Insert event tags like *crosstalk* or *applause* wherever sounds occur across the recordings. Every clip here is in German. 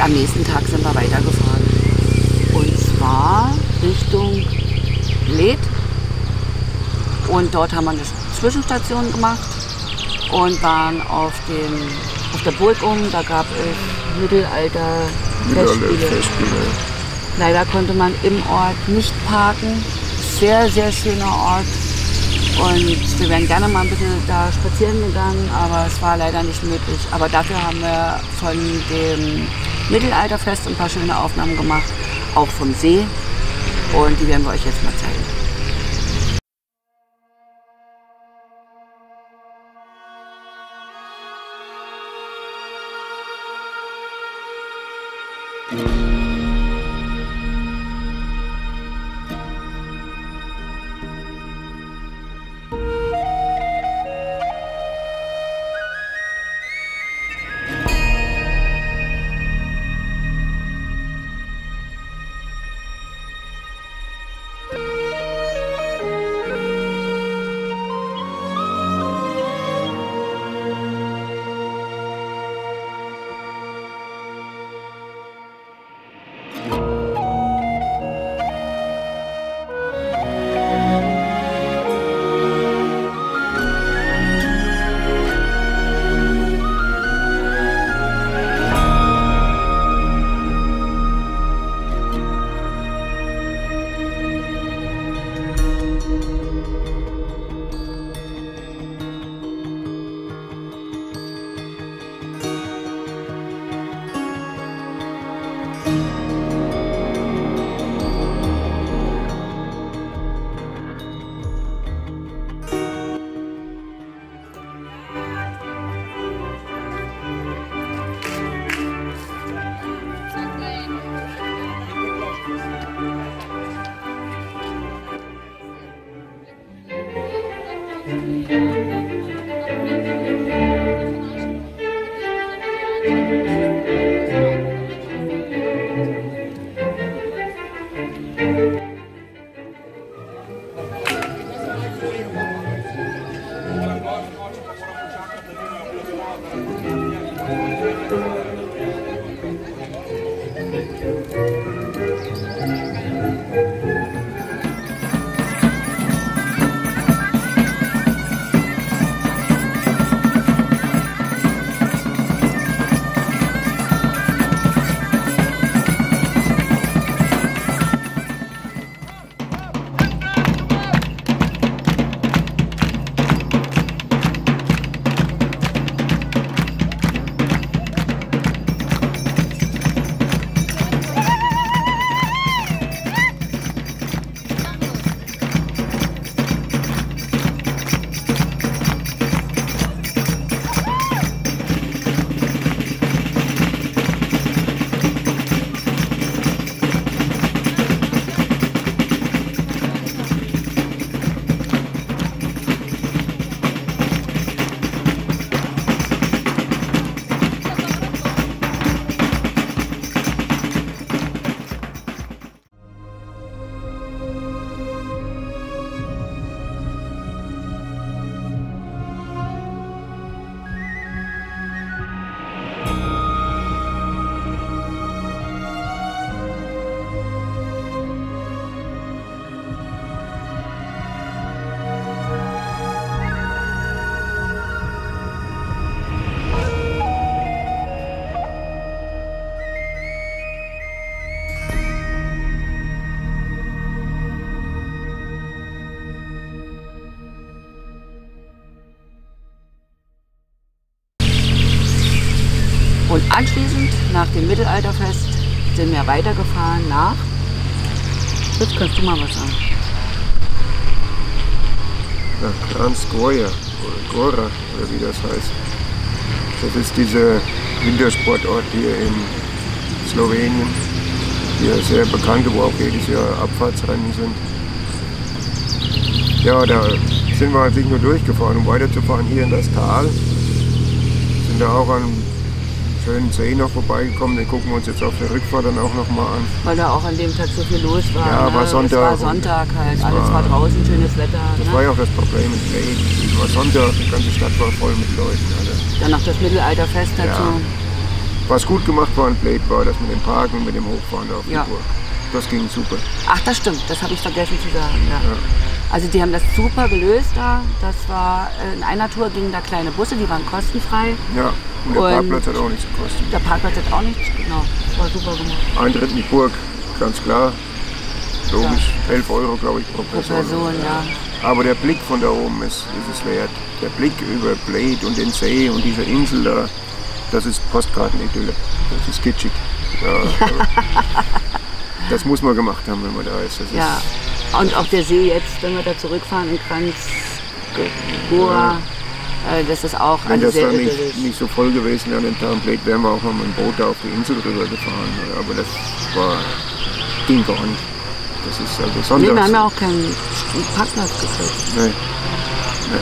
Und am nächsten Tag sind wir weitergefahren. Und zwar Richtung Led. Und dort haben wir eine Zwischenstation gemacht und waren auf, dem, auf der Burg um. Da gab es Mittelalter Festspiele. Festspiele. Leider konnte man im Ort nicht parken. Sehr, sehr schöner Ort. Und wir wären gerne mal ein bisschen da spazieren gegangen, aber es war leider nicht möglich. Aber dafür haben wir von dem Mittelalterfest ein paar schöne Aufnahmen gemacht, auch vom See. Und die werden wir euch jetzt mal zeigen. Und Mittelalterfest, sind wir weitergefahren nach. Jetzt kannst du mal was sagen. Nach Kranskoja oder Gora oder wie das heißt. Das ist dieser Wintersportort hier in Slowenien. Hier sehr bekannt, wo auch jedes Jahr Abfahrtsrennen sind. Ja, da sind wir eigentlich nur durchgefahren, um weiterzufahren hier in das Tal. Sind da auch an schönen See noch vorbeigekommen, den gucken wir uns jetzt auf der Rückfahrt dann auch noch mal an. Weil da auch an dem Tag so viel los war. Ja, ne? war Sonntag. Es war Sonntag halt, Es alles war, war- draußen, schönes Wetter. Das ne? war ja auch das Problem mit Regen. Es war Sonntag, die ganze Stadt war voll mit Leuten. Alle. Dann noch das Mittelalterfest dazu. Was gut gemacht war in Blade war, das mit dem Parken und mit dem Hochfahren auf Ja. die Burg. Das ging super. Ach, das stimmt, das habe ich vergessen zu sagen. Ja. Ja. Also die haben das super gelöst da. Das war äh, in einer Tour gingen da kleine Busse, die waren kostenfrei. Ja, und der Und- Parkplatz hat auch nichts gekostet. Der Parkplatz hat auch nichts, genau. Das war super gemacht. Eintritt in die Burg, ganz klar. Logisch, 11 Euro, glaube ich, pro Pro Person. Person, ja. Aber der Blick von da oben ist, ist es wert. Der Blick über Blade und den See und diese Insel da, das ist Postkartenidylle. Das ist kitschig. Ja, *laughs* das muss man gemacht haben, wenn man da ist. Das Ja. ist Und auch der See jetzt, wenn wir da zurückfahren in Kranz, Goa, äh, das ist auch wenn das da nicht, nicht so voll gewesen wäre an dem Tag in Blade, wären wir auch noch mit dem Boot da auf die Insel rüber gefahren. Aber das war, ging gar nicht. Das ist also Nee, sonntags. wir haben ja auch keinen Parkplatz gekriegt. Nee. Nee.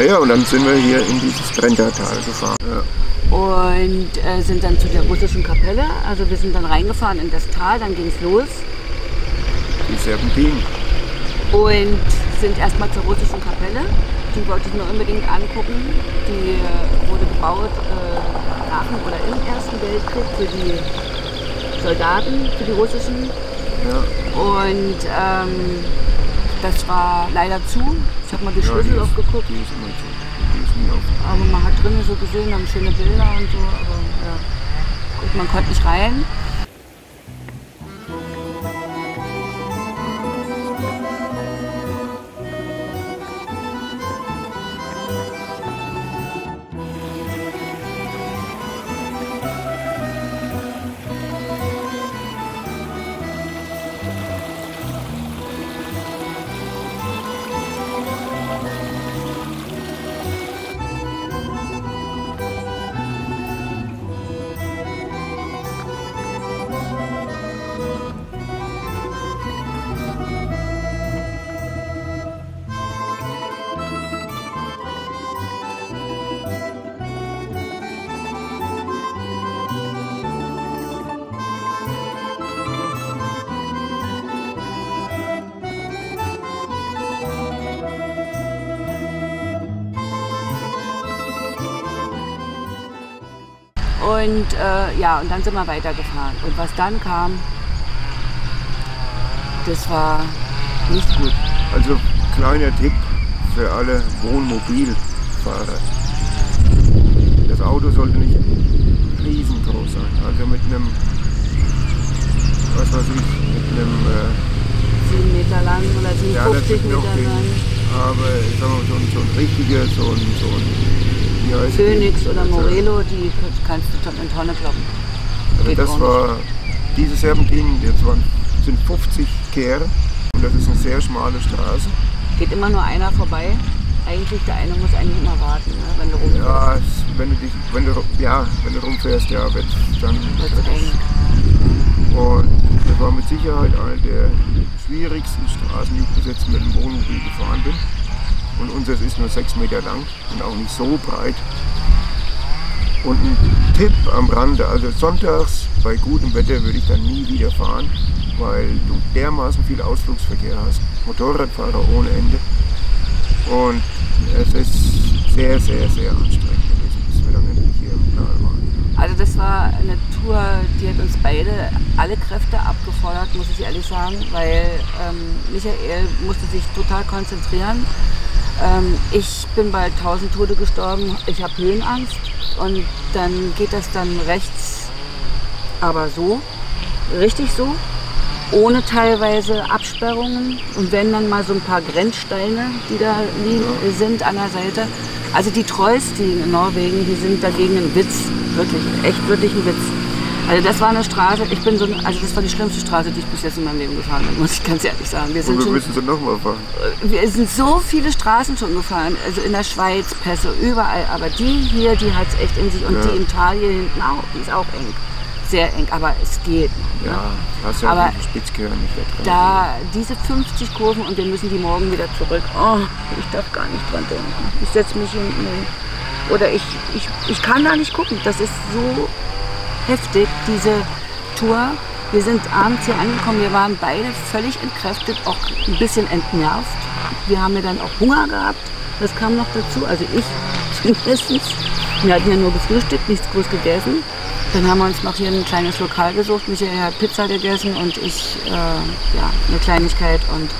Naja, und dann sind wir hier in dieses Brentertal gefahren. Ja. Und äh, sind dann zu der russischen Kapelle. Also wir sind dann reingefahren in das Tal, dann ging es los. Die Serpentinen. Und sind erstmal zur russischen Kapelle. Die wollte ich mir unbedingt angucken. Die äh, wurde gebaut äh, nach dem oder im Ersten Weltkrieg für die Soldaten, für die russischen. Ja. Und ähm, das war leider zu. Ich habe mal die Ja, Schlüssel ist- aufgeguckt. Die ist immer zu. Die ist nie auf. Aber man hat drinnen so gesehen, haben schöne Bilder und so. Aber ja, gut, man konnte nicht rein. Und äh, ja, und dann sind wir weitergefahren. Und was dann kam, das war nicht gut. Also kleiner Tipp für alle Wohnmobilfahrer. Das Auto sollte nicht riesengroß sein. Also mit einem, was weiß ich, mit einem, äh, Sieben Meter lang oder ja, das 57 ist noch Meter den, lang. aber sagen wir, so, ein, so ein richtiger, so ein, so ein heißt? Phoenix oder Morelo, die kannst du in Tonne kloppen. Also Geht das war, diese Serpentinen, jetzt waren, sind 50 Kehre und das ist eine sehr schmale Straße. Geht immer nur einer vorbei. Eigentlich, der eine muss eigentlich immer warten, ne, wenn du rumfährst. Ja, wenn du dich, wenn du, ja, wenn du rumfährst, ja, wird dann Wird's eng. Und das war mit Sicherheit eine der schwierigsten Straßen, die ich bis jetzt mit dem Wohnmobil gefahren bin. Und unseres ist nur sechs Meter lang und auch nicht so breit. Und ein Tipp am Rande, also sonntags bei gutem Wetter würde ich dann nie wieder fahren, weil du dermaßen viel Ausflugsverkehr hast. Motorradfahrer ohne Ende. Und es ist sehr, sehr, sehr anstrengend gewesen, bis wir dann endlich hier im Tal waren. Also das war eine Tour, die hat uns beide alle Kräfte abgefordert, muss ich ehrlich sagen, weil ähm, Michael musste sich total konzentrieren. Ähm, ich bin bei 1000 Tode gestorben, ich habe Höhenangst und dann geht das dann rechts, aber so, richtig so, ohne teilweise Absperrungen und wenn dann mal so ein paar Grenzsteine, die da liegen, sind an der Seite. Also die Trollstigen in Norwegen, die sind dagegen ein Witz, wirklich, echt wirklich ein Witz. Also das war eine Straße, ich bin so, also das war die schlimmste Straße, die ich bis jetzt in meinem Leben gefahren bin, muss ich ganz ehrlich sagen. Wir Und sind wir schon müssen sie nochmal fahren. wir sind so viele Straßen schon gefahren, also in der Schweiz, Pässe, überall. Aber die hier, die hat es echt in sich. Und Ja. die im Tal hier hinten auch, die ist auch eng. Sehr eng, aber es geht. ne? Ja, hast ja Aber Spitzkehren nicht wegrennen. Da diese 50 Kurven und wir müssen die morgen wieder zurück. Oh, ich darf gar nicht dran denken. Ich setze mich hinten hin. Oder ich, ich, ich kann da nicht gucken. Das ist so heftig, diese Tour. Wir sind abends hier angekommen. Wir waren beide völlig entkräftet, auch ein bisschen entnervt. Wir haben ja dann auch Hunger gehabt. Das kam noch dazu. Also ich *laughs* zumindest. Wir hatten ja nur gefrühstückt, nichts groß gegessen. Dann haben wir uns noch hier ein kleines Lokal gesucht. Michael hat Pizza gegessen und ich äh, ja, eine Kleinigkeit und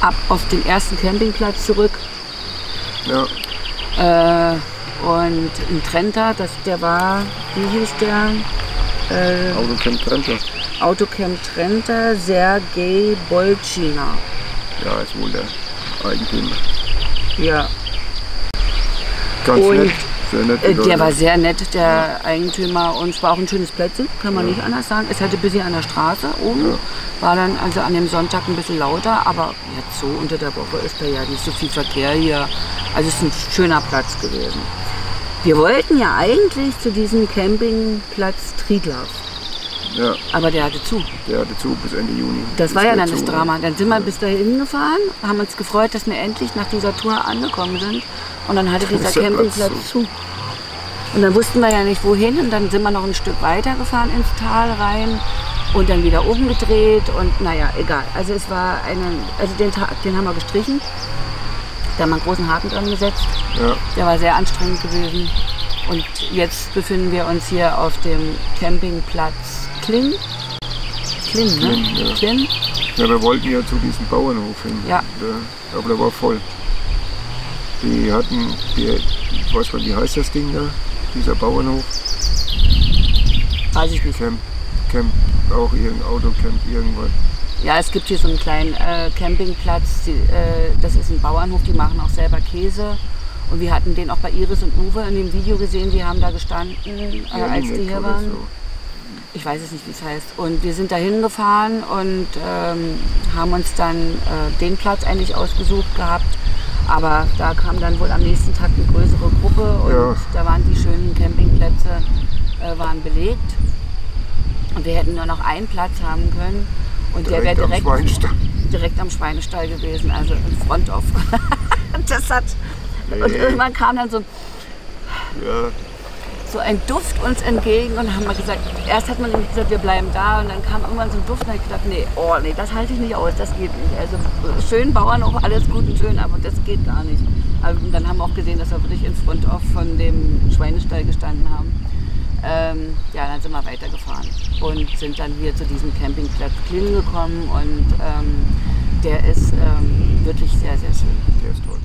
ab auf den ersten Campingplatz zurück. Ja, Äh, und in Trenta, das, der war, wie hieß der? Äh, Autocamp Trenta. Autocamp Trenta, Sergei Bolchina. Ja, ist wohl der Eigentümer. Ja, Ganz Und, nett. Sehr nett. äh, der war sehr nett, der Eigentümer. Und es war auch ein schönes Plätzchen, kann man nicht anders sagen. Es hatte ein bisschen an der Straße oben. Ja. War dann also an dem Sonntag ein bisschen lauter, aber jetzt so unter der Woche ist da ja nicht so viel Verkehr hier. Also es ist ein schöner Platz gewesen. Wir wollten ja eigentlich zu diesem Campingplatz Triglav, Ja, aber der hatte zu. der hatte zu bis Ende Juni. Das Ist war ja dann das zu, Drama. Dann sind wir bis dahin gefahren, haben uns gefreut, dass wir endlich nach dieser Tour angekommen sind. Und dann hatte dieser Campingplatz zu. Und dann wussten wir ja nicht wohin. Und dann sind wir noch ein Stück weiter gefahren ins Tal rein und dann wieder umgedreht. Und naja, egal. Also es war eine, also den Tag, den haben wir gestrichen. Da haben wir einen großen Haken dran gesetzt. Ja, Der war sehr anstrengend gewesen. Und jetzt befinden wir uns hier auf dem Campingplatz Klin. Klin, ne? Klin, ja. Klin. ja, wir wollten ja zu diesem Bauernhof hin. Ja. Der, aber der war voll. Die hatten, die, ich weiß nicht, wie heißt das Ding da? Dieser Bauernhof? Weiß ich nicht. Camp, Camp, auch irgendein Autocamp, irgendwas. Ja, es gibt hier so einen kleinen äh, Campingplatz. Die, äh, das ist ein Bauernhof, die machen auch selber Käse. Und wir hatten den auch bei Iris und Uwe in dem Video gesehen. Die haben da gestanden, äh, als die hier waren. Ich weiß es nicht, wie es heißt. Und wir sind da hingefahren und ähm, haben uns dann äh, den Platz eigentlich ausgesucht gehabt. Aber da kam dann wohl am nächsten Tag eine größere Gruppe und Ja. da waren die schönen Campingplätze äh, waren belegt. Und wir hätten nur noch einen Platz haben können. Und der wäre Direkt am direkt, direkt am Schweinestall gewesen, also in Front auf. *laughs* das hat. Und Nee. irgendwann kam dann so, Ja, so ein Duft uns entgegen und haben wir gesagt, erst hat man nämlich gesagt, wir bleiben da und dann kam irgendwann so ein Duft und ich gedacht, nee, oh nee, das halte ich nicht aus, das geht nicht. Also schön Bauernhof, alles gut und schön, aber das geht gar nicht. Aber dann haben wir auch gesehen, dass wir wirklich in Front auf von dem Schweinestall gestanden haben. Ähm, ja, dann sind wir weitergefahren und sind dann hier zu diesem Campingplatz Klin gekommen und ähm, der ist ähm, wirklich sehr, sehr schön. der ist toll.